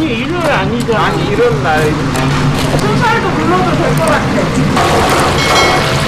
아니 일요일 아니잖아. 아니 이런 날. 수사에서 불러도 될 것 같아.